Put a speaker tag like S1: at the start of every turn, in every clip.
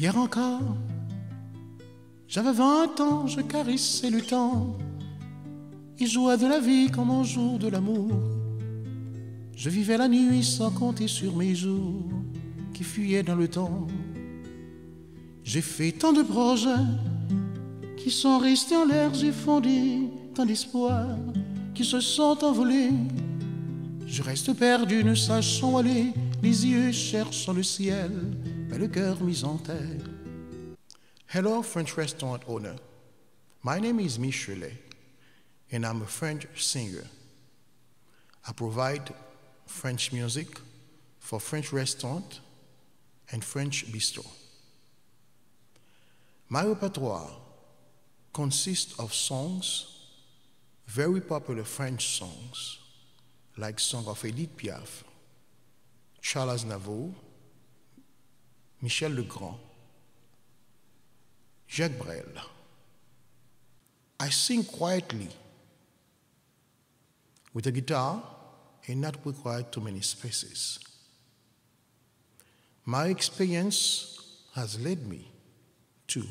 S1: Hier encore, j'avais vingt ans, je caressais le temps. Il jouait de la vie comme un jour de l'amour. Je vivais la nuit sans compter sur mes jours qui fuyaient dans le temps. J'ai fait tant de projets qui sont restés en l'air, j'ai tant d'espoirs qui se sont envolés. Je reste perdu, ne sachant où aller, les yeux cherchant le ciel, mais le cœur mis en terre. Hello, French restaurant owner. My name is Michelet, and I'm a French singer. I provide French music for French restaurant and French bistro. My repertoire consists of songs, very popular French songs, like song of Edith Piaf, Charles Aznavour, Michel Legrand, Jacques Brel. I sing quietly with a guitar and not require too many spaces. My experience has led me to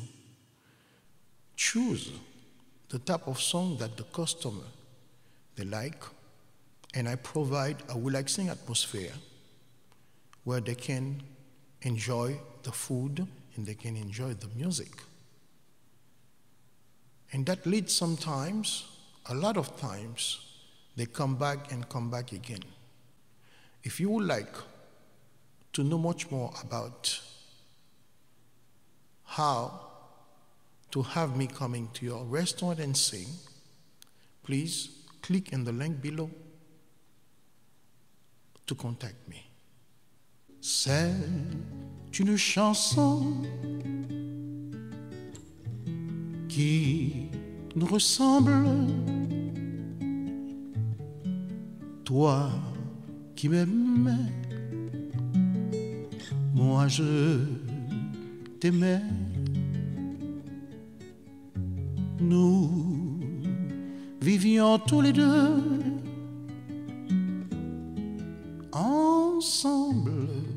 S1: choose the type of song that the customer they like and I provide a relaxing atmosphere where they can enjoy the food and they can enjoy the music. And that leads sometimes, a lot of times, they come back and come back again. If you would like to know much more about how to have me coming to your restaurant and sing, please click in the link below to contact me. C'est une chanson qui nous ressemble. Toi qui m'aimais, moi je t'aimais. Nous vivions tous les deux ensemble